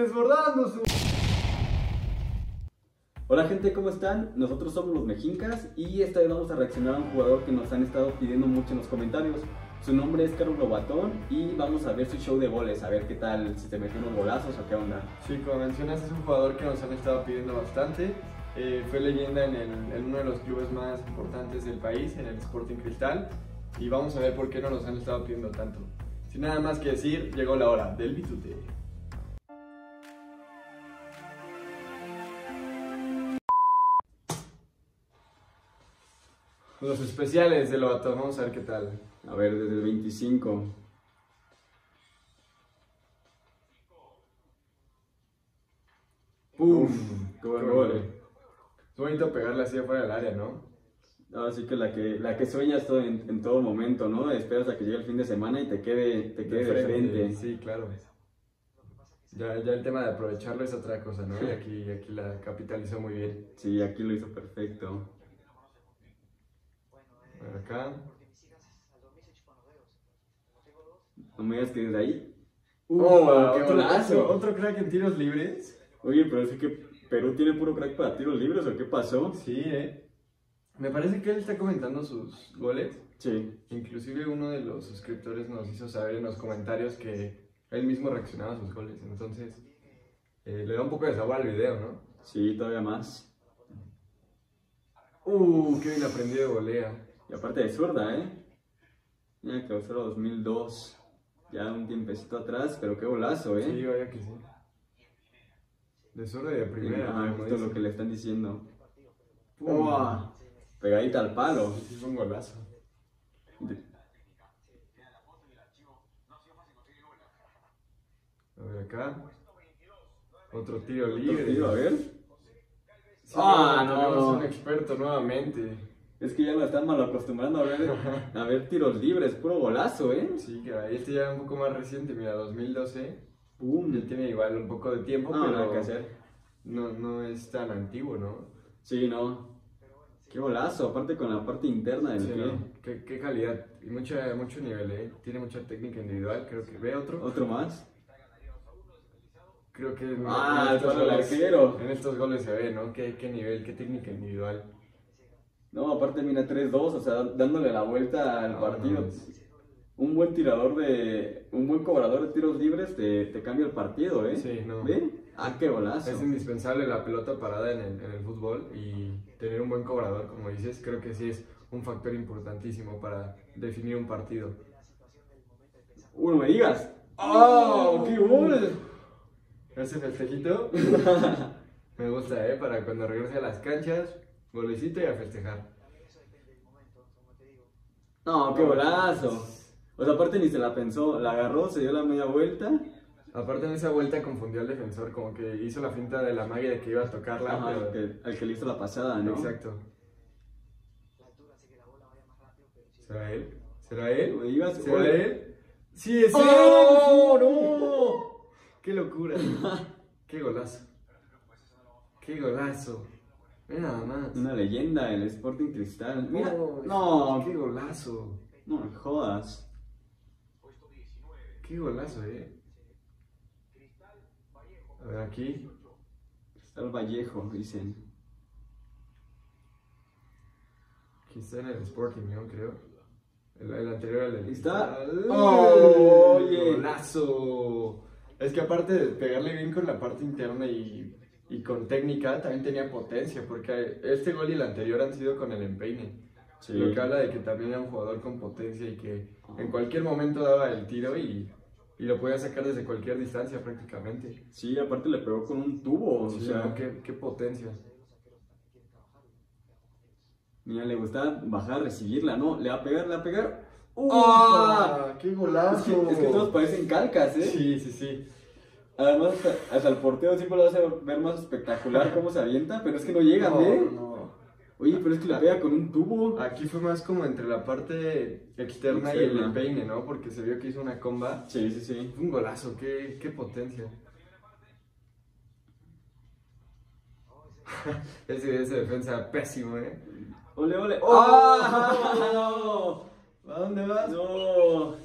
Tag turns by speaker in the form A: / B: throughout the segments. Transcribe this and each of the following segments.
A: desbordando su...
B: Hola gente, ¿cómo están? Nosotros somos los Mejincas y esta vez vamos a reaccionar a un jugador que nos han estado pidiendo mucho en los comentarios. Su nombre es Carlos Lobatón y vamos a ver su show de goles, a ver qué tal, si se metió unos golazos o qué onda.
A: Sí, como mencionas, es un jugador que nos han estado pidiendo bastante. Eh, fue leyenda en, el- en uno de los clubes más importantes del país, en el Sporting Cristal. Y vamos a ver por qué no nos han estado pidiendo tanto. Sin nada más que decir, llegó la hora del bitute. Los especiales de Lobato, vamos a ver qué tal.
B: A ver, desde el 25.
A: ¡Pum!
B: qué buen gol.
A: Es bonito pegarle así afuera del área, ¿no?
B: Así que la que, la que sueñas todo en, en todo momento, ¿no? Esperas a que llegue el fin de semana y te quede, te quede de frente.
A: Sí, claro. Ya, ya el tema de aprovecharlo es otra cosa, ¿no? Y aquí, aquí la capitalizó muy bien.
B: Sí, aquí lo hizo perfecto.
A: Por acá.
B: No me digas que desde ahí.
A: Uh,
B: ¡Oh, qué
A: otro, otro, otro crack en tiros libres.
B: Oye, pero es que Perú tiene puro crack para tiros libres o qué pasó?
A: Sí, eh. Me parece que él está comentando sus goles.
B: Sí.
A: Inclusive uno de los suscriptores nos hizo saber en los comentarios que él mismo reaccionaba a sus goles. Entonces, eh, le da un poco de sabor al video, ¿no?
B: Sí, todavía más.
A: Uh, qué bien aprendido de golea.
B: Y aparte de zurda, ¿eh? Mira, clausura 2002. Ya un tiempecito atrás, pero qué golazo, ¿eh?
A: Sí, vaya que sí. De zurda y de primera.
B: Ah, justo lo que le están diciendo.
A: Pum.
B: ¡Uah! Pegadita al palo.
A: Sí, fue un golazo. A ver acá. Otro tiro
B: otro
A: libre.
B: tiro, a ver.
A: Sí,
B: Ah,
A: tenemos
B: no.
A: un experto nuevamente.
B: Es que ya lo están mal acostumbrando a ver, a ver tiros libres, puro golazo, ¿eh?
A: Sí, que ahí este ya un poco más reciente, mira, 2012.
B: ¡Pum!
A: Él tiene igual un poco de tiempo,
B: No,
A: pero
B: nada que hacer.
A: No, no es tan antiguo, ¿no?
B: Sí, no. Qué golazo, aparte con la parte interna del
A: Sí,
B: pie.
A: ¿no? Qué, qué calidad y mucha, mucho nivel, ¿eh? Tiene mucha técnica individual, creo que. ¿Ve otro?
B: ¿Otro más?
A: Creo que en,
B: Ah,
A: en
B: el arquero.
A: En estos goles se ve, ¿no? Qué, qué nivel, qué técnica individual.
B: No, aparte mira 3-2, o sea, dándole la vuelta al
A: No,
B: partido.
A: no.
B: Un buen tirador de. Un buen cobrador de tiros libres te, te cambia el partido, ¿eh?
A: Sí, no.
B: ¿Ve? Ah, qué golazo.
A: Es indispensable la pelota parada en el, en el fútbol y tener un buen cobrador, como dices, creo que sí es un factor importantísimo para definir un partido.
B: Uno me digas.
A: ¡Oh! ¡Qué gol! Ese festejito me gusta, ¿eh? Para cuando regrese a las canchas, golecito y a festejar.
B: No, qué golazo. O sea, aparte ni se la pensó, la agarró, se dio la media vuelta.
A: Aparte en esa vuelta confundió al defensor, como que hizo la finta de la magia de que iba a tocarla.
B: Ajá,
A: pero-
B: que, al que le hizo la pasada, ¿no?
A: Exacto. ¿Será él? ¿Será él?
B: Digas,
A: ¿Será él? ¡Sí, es
B: ¡Oh,
A: él! ¡No! ¡Qué locura! ¡Qué golazo! ¡Qué golazo! Mira nada más.
B: Una leyenda, el Sporting Cristal. Mira,
A: Oh,
B: no,
A: ¡Qué golazo!
B: no me jodas.
A: ¡Qué golazo, eh! A ver aquí.
B: Cristal Vallejo, dicen.
A: Aquí está en el Sporting, ¿no? Creo. El, el anterior al del
B: Está. ¡Oh, oye!
A: ¡Golazo! Es que aparte de pegarle bien con la parte interna y, y con técnica, también tenía potencia, porque este gol y el anterior han sido con el empeine.
B: Sí.
A: Lo que habla de que también era un jugador con potencia y que en cualquier momento daba el tiro y, y lo podía sacar desde cualquier distancia prácticamente.
B: Sí, aparte le pegó con un tubo, o
A: Sí,
B: sea,
A: ¿no? qué, qué potencia.
B: mira, le gusta bajar, recibirla, ¿no? Le va a pegar, le va a pegar.
A: ¡Ah! ¡Qué
B: Es
A: golazo!
B: que, es que todos parecen calcas, ¿eh?
A: Sí, sí, sí.
B: Además, hasta, hasta el portero siempre lo hace ver más espectacular cómo se avienta, pero es que no llegan,
A: No,
B: ¿eh?
A: no.
B: Oye, pero es que le pega con un tubo.
A: Aquí fue más como entre la parte externa, y el empeine, ¿no? Porque se vio que hizo una comba.
B: Sí, sí, sí.
A: Fue un golazo, qué, qué potencia. ese, ese defensa pésimo, ¿eh?
B: Ole, ole.
A: ¡Oh!
B: ¡Ah!
A: ¿A dónde vas?
B: No.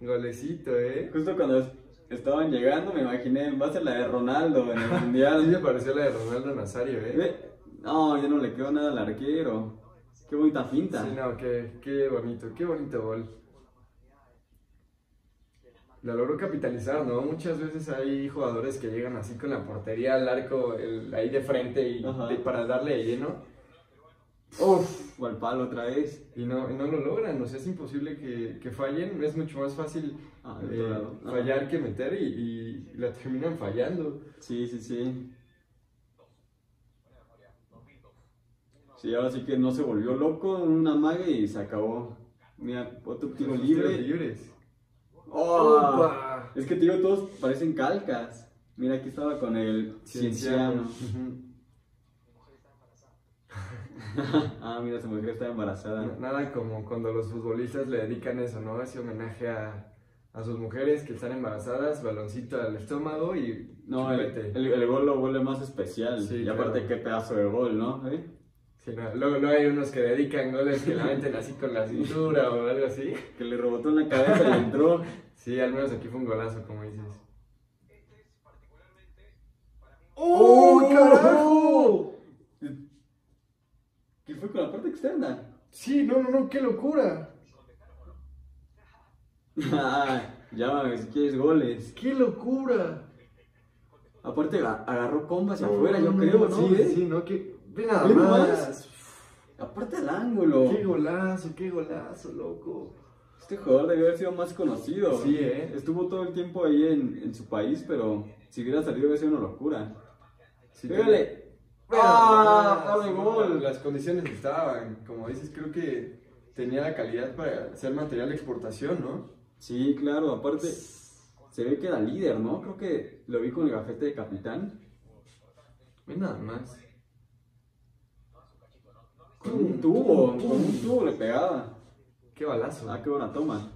A: Golecito, ¿eh?
B: Justo cuando estaban llegando, me imaginé, va a ser la de Ronaldo en el Mundial.
A: Sí me pareció la de Ronaldo Nazario, ¿eh?
B: No, ya no le quedó nada al arquero. Qué bonita finta.
A: Sí, no, qué, qué bonito, qué bonito gol. La logró capitalizar, ¿no? Muchas veces hay jugadores que llegan así con la portería al arco el- ahí de frente y de- para darle de lleno
B: Uf, o al palo otra vez.
A: y no, y no lo logran. O sea, es imposible que, que fallen. Es mucho más fácil
B: Ah,
A: eh, fallar que meter y, y la terminan fallando.
B: Sí, sí, sí. Sí, ahora sí que no se volvió loco en una maga y se acabó. Mira, otro tiro libre.
A: libres.
B: ¡Oh! Es que todos parecen calcas. Mira, aquí estaba con el cienciano.
A: Ujú.
B: ah, mira, su mujer está embarazada.
A: Na- Nada como cuando los futbolistas le dedican eso, ¿no? Ese homenaje a, a sus mujeres que están embarazadas, baloncito al estómago y
B: No, el, el, el gol lo vuelve más especial.
A: Sí,
B: y aparte,
A: claro.
B: qué pedazo de gol, ¿no? ¿Eh?
A: Sí, no, Luego, luego hay unos que dedican goles que la meten así con la cintura o algo así.
B: Que le rebotó en la cabeza y entró.
A: Sí, al menos aquí fue un golazo, como dices.
B: ¡Oh, carajo! ¿Qué fue con la parte externa?
A: Sí, no, no, no, qué locura.
B: Ah, Llámame si quieres goles.
A: ¡Qué locura!
B: Aparte aga- agarró comba hacia afuera, yo creo, ¿no?
A: Sí,
B: ¿Eh?
A: sí, no, que. Ve nada más.
B: Aparte al ángulo.
A: Qué golazo, qué golazo, loco.
B: Este jugador debió haber sido más conocido.
A: Sí, ¿eh?
B: Estuvo todo el tiempo ahí en, en su país, pero si hubiera salido hubiera sido una locura.
A: Sí,
B: Pégale.
A: ¡Ah!
B: ¡Ah! ¡Palo gol!
A: Las condiciones estaban, como dices, creo que tenía la calidad para ser material de exportación, ¿no?
B: Sí, claro, aparte se ve que era líder, ¿no? Creo que lo vi con el gafete de capitán.
A: Ve nada más.
B: Con un tubo, con un tubo le pegaba.
A: Qué balazo.
B: Ah, qué buena toma.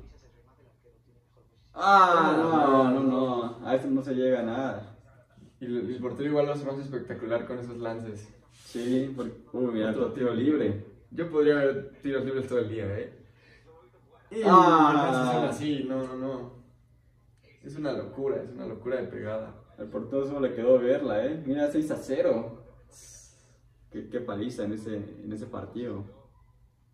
B: Ah, no, no, no. A eso no se llega a nada.
A: Y el, portero igual lo hace más espectacular con esos lances.
B: Sí, porque, uy, mira,
A: Otro
B: tiro libre.
A: Yo podría ver tiros libres todo el día, ¿eh? Y
B: Ah.
A: hacen así, no, no, no. Es una locura, es una locura de pegada.
B: Al portero solo le quedó verla, ¿eh? Mira, 6 a 0. Qué, qué paliza en ese, en ese partido.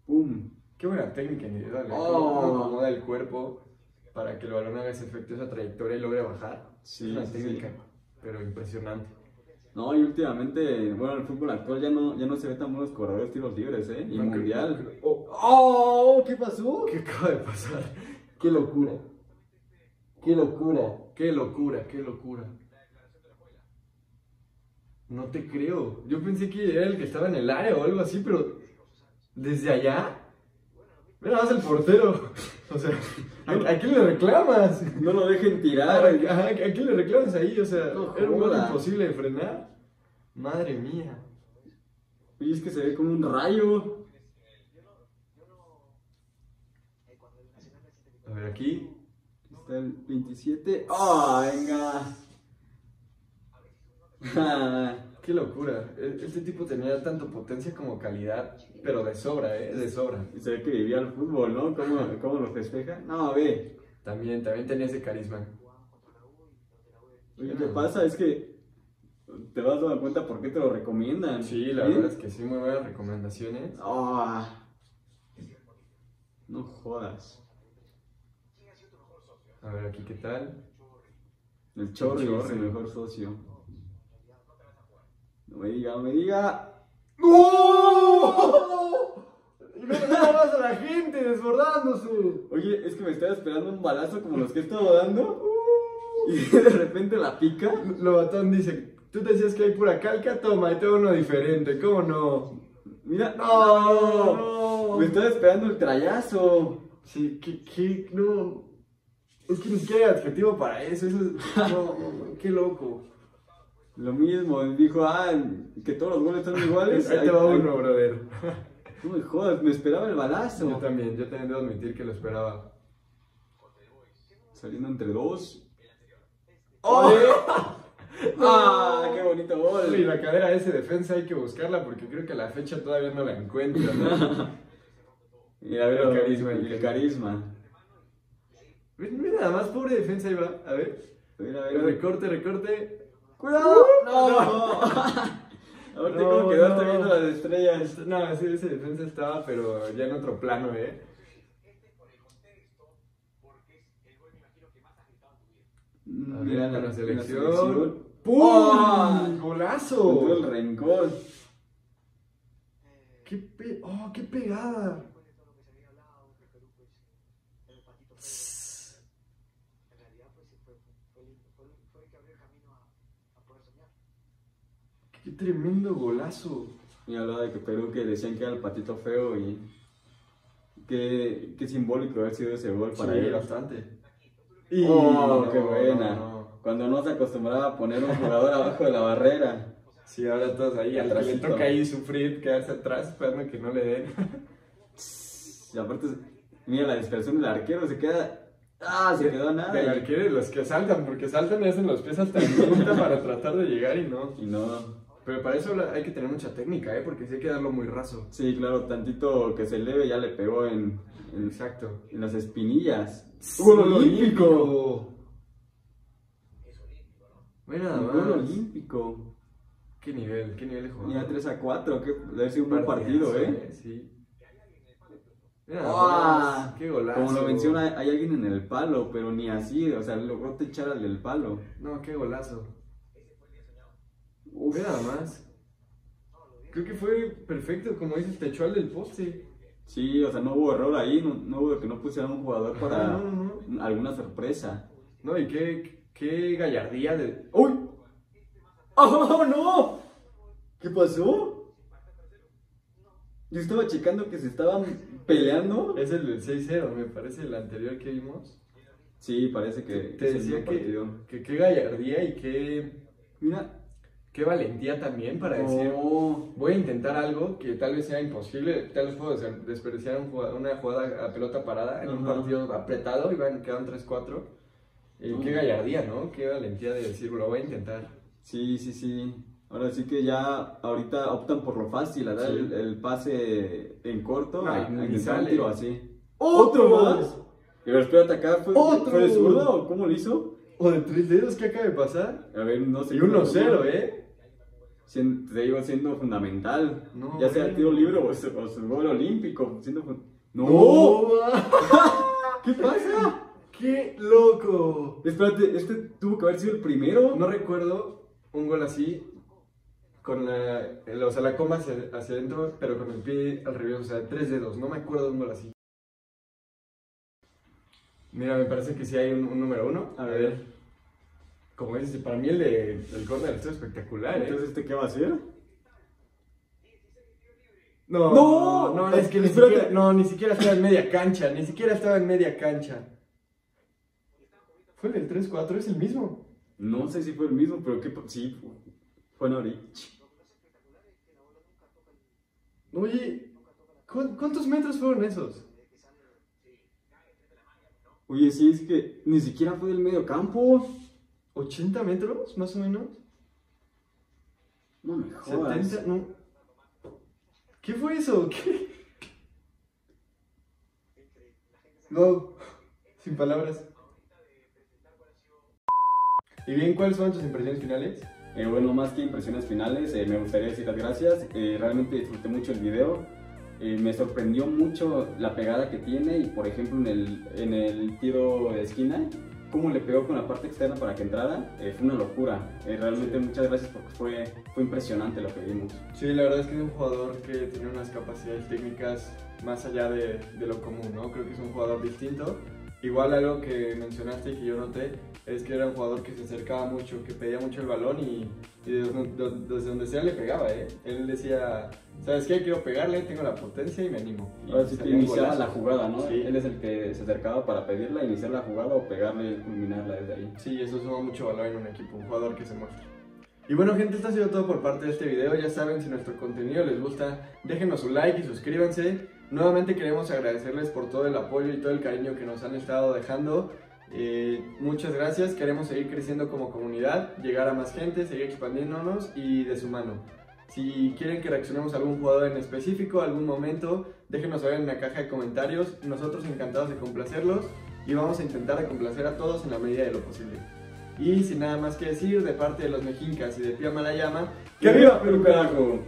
B: ¡Pum!
A: Qué buena técnica individual, ¿eh?
B: Oh.
A: Acomoda el cuerpo para que el balón haga ese efecto, esa trayectoria y logre bajar.
B: Sí,
A: es una
B: sí,
A: técnica,
B: sí.
A: Pero impresionante.
B: No, y últimamente, bueno, el fútbol actual ya no, ya no se ve tan buenos corredores tiros libres, ¿eh? Y
A: No,
B: mundial.
A: oh,
B: ¡Oh! ¿Qué pasó?
A: ¿Qué acaba de pasar? ¡Qué locura! ¡Qué locura! ¡Qué locura! ¡Qué locura! No te creo. Yo pensé que era el que estaba en el área o algo así, pero desde allá. Mira más el portero. O sea, ¿a, a quién le reclamas?
B: No lo dejen
A: ¿A,
B: tirar.
A: a- a quién le reclamas ahí? O sea,
B: No
A: era un gol imposible de frenar. Madre mía.
B: Oye, es que se ve como un rayo.
A: A ver, aquí.
B: Está el 27. ¡Ah, venga!
A: Qué locura. E- Este tipo tenía tanto potencia como calidad, pero de sobra, ¿eh? De sobra.
B: y se ve que vivía el fútbol, ¿no? ¿Cómo, cómo lo festeja? No, ve.
A: También, también tenía ese carisma.
B: Oye, ¿qué pasa? Es que te vas dando cuenta por qué te lo recomiendan.
A: Sí, la verdad es que sí, muy buenas recomendaciones.
B: Ah. No jodas.
A: A ver, aquí qué tal.
B: El Chorri
A: Chorri.
B: es el mejor socio. Me diga, no me diga.
A: ¡No! Y no más a la gente desbordándose.
B: Oye, es que me estaba esperando un balazo como los que he estado dando. Y de repente la pica.
A: Lobatón dice, tú decías que hay pura calca, toma, ahí tengo uno diferente, ¿cómo no?
B: Mira,
A: No,
B: no.
A: no.
B: Me estaba esperando el trayazo.
A: Sí, que, que, no. Es que ni siquiera hay adjetivo para eso, eso es, no, qué loco.
B: Lo mismo, dijo, ah, que todos los goles son iguales.
A: Ahí te va uno, brother.
B: No me jodas, me esperaba el balazo.
A: Yo también, yo también debo admitir que lo esperaba.
B: Saliendo entre dos.
A: ¡Oh!
B: ¡Ah! ¡Qué bonito
A: Y
B: gol!
A: la cadera de ese defensa hay que buscarla porque creo que a la fecha todavía no la encuentro, ¿no?
B: Mira,
A: El
B: el
A: carisma, el
B: el carisma.
A: Mira nada más, pobre defensa ahí va, a ver.
B: A ver, a ver, a ver.
A: recorte, recorte.
B: ¡Cuidado! ¡No! Ahorita
A: No,
B: cómo quedaste
A: no.
B: viendo las estrellas.
A: No, sí, ese defensa estaba, pero ya en otro plano, ¿eh?
B: Mm, Mira
A: con la
B: la
A: selección. ¡Pum!
B: ¡Oh!
A: ¡Golazo!
B: Con todo el rencor.
A: ¡Qué, pe- oh, qué pegada! ¡Qué tremendo golazo!
B: Y hablaba de que Perú que decían que era el patito feo y qué, qué simbólico haber sido ese gol para
A: Sí,
B: ellos.
A: bastante.
B: ¡Oh,
A: no,
B: qué buena!
A: no, no.
B: Cuando no se acostumbraba a poner un jugador abajo de la barrera.
A: Sí, ahora todos ahí, al que le toca ahí sufrir, quedarse atrás, esperando que no le den.
B: Y aparte, mira la desesperación del arquero, se queda. ¡Ah! Se quedó nada.
A: Del arquero y los que saltan, porque saltan y hacen los pies hasta en punta para tratar de llegar y no.
B: Y no.
A: Pero para eso hay que tener mucha técnica, ¿eh? Porque sí hay que darlo muy raso.
B: Sí, claro, tantito que se eleve ya le pegó en, en,
A: Exacto.
B: en las espinillas.
A: ¡Gol
B: ¡Gol
A: olímpico! Mira nada
B: Un
A: más.
B: olímpico.
A: ¿Qué nivel? ¿Qué nivel de juego?
B: Mira 3 a 4, que debe ser un buen partido, ¿eh?
A: Sí. Más, ¡Qué golazo!
B: Como lo menciona, hay alguien en el palo, pero ni así, o sea, logró echar al del palo.
A: No, qué golazo.
B: Uf.
A: Nada más. Creo que fue perfecto, como dices, te echó al del poste.
B: Sí, o sea, no hubo error ahí, no, no hubo que no pusieran un jugador para
A: No, no, no.
B: alguna sorpresa.
A: No, y qué, qué gallardía de. ¡Uy!
B: ¡Oh, no! ¿Qué pasó? Yo estaba checando que se estaban peleando.
A: Es el del 6-0, me parece, el anterior que vimos.
B: Sí, parece que
A: Te decía que, que qué gallardía y qué,
B: Mira.
A: qué valentía también para decir.
B: Oh,
A: Voy a intentar algo que tal vez sea imposible, tal vez puedo des- desperdiciar un jugada- una jugada a pelota parada en un partido apretado y van, quedan 3-4. Y qué gallardía, ¿no? Qué valentía de decir, lo voy a intentar.
B: sí, sí, sí. Ahora sí que ya ahorita optan por lo fácil, a dar
A: Sí.
B: el, el pase en corto,
A: No,
B: a,
A: y
B: a intentar un tiro así.
A: ¡Otro
B: más! Pero espérate acá, ¿fue,
A: ¡Otro!
B: ¿fue de zurdo o cómo lo hizo?
A: ¿O de tres dedos qué acaba de pasar?
B: A ver, no sé.
A: Y
B: cómo-
A: 1-0, ¿eh?
B: Te digo, siendo fundamental.
A: No,
B: ya sea
A: bueno.
B: tiro libre o su, o su gol olímpico. Siendo ¡No!
A: ¡No!
B: ¿Qué pasa?
A: ¡Qué loco!
B: Espérate, este tuvo que haber sido el primero.
A: No recuerdo un gol así con la, el- o sea, la coma hacia, hacia adentro, pero con el pie al revés, o sea, tres dedos. No me acuerdo de un gol así. Mira, me parece que sí hay un, un número uno.
B: A ver.
A: Como dices, para mí el de, del córner estuvo espectacular, ¿eh?
B: Entonces, ¿este qué va a hacer?
A: no,
B: ¡No!
A: no, es que ni
B: Espérate.
A: siquiera, no, ni siquiera estaba en media cancha, ni siquiera estaba en media cancha. Fue el del 3-4, es el mismo.
B: No sé si fue el mismo, pero qué. Sí, fue Norwich.
A: Oye, ¿cu- ¿cuántos metros fueron esos?
B: Oye, sí, es que ni siquiera fue del medio campo.
A: ¿80 metros, más o menos?
B: No me jodas.
A: 70, no. ¿Qué fue eso? ¿Qué? No, sin palabras. Y bien, ¿cuáles son tus impresiones finales?
B: Eh, bueno, más que impresiones finales, eh, me gustaría decir las gracias. Eh, realmente disfruté mucho el video. Eh, me sorprendió mucho la pegada que tiene y, por ejemplo, en el, en el tiro de esquina, cómo le pegó con la parte externa para que entrara. eh, fue una locura. Eh, realmente muchas gracias porque fue, fue impresionante lo que vimos.
A: Sí, la verdad es que es un jugador que tiene unas capacidades técnicas más allá de, de lo común, ¿no? Creo que es un jugador distinto. Igual algo que mencionaste y que yo noté es que era un jugador que se acercaba mucho, que pedía mucho el balón y, y desde, donde- desde donde sea le pegaba, ¿eh? Él decía, ¿sabes qué? Quiero pegarle, tengo la potencia y me animo.
B: Ahora sí iniciaba la jugada, ¿no?
A: Sí.
B: Él es el que se acercaba para pedirla, iniciar la jugada o pegarle, culminarla desde ahí.
A: Sí, eso suma mucho valor en un equipo, un jugador que se muestra. Y bueno gente, esto ha sido todo por parte de este video. Ya saben, si nuestro contenido les gusta, déjenos un like y suscríbanse. Nuevamente queremos agradecerles por todo el apoyo y todo el cariño que nos han estado dejando. Eh, muchas gracias, queremos seguir creciendo como comunidad, llegar a más gente, seguir expandiéndonos y de su mano. Si quieren que reaccionemos a algún jugador en específico, algún momento, déjenos saber en la caja de comentarios. Nosotros encantados de complacerlos y vamos a intentar complacer a todos en la medida de lo posible. Y sin nada más que decir, de parte de los mexincas y de Pia Malayama,
B: ¡Que viva Perú, carajo!